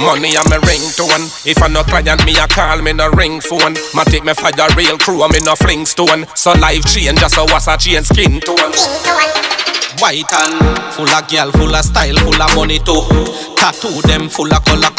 Money on me one. If I no client, me a call me no ring phone. My take me for the real crew, me no fling stone. So life change, just so what's a change skin tone. White and full of girl, full of style, full of money too. Tattoo them full of color.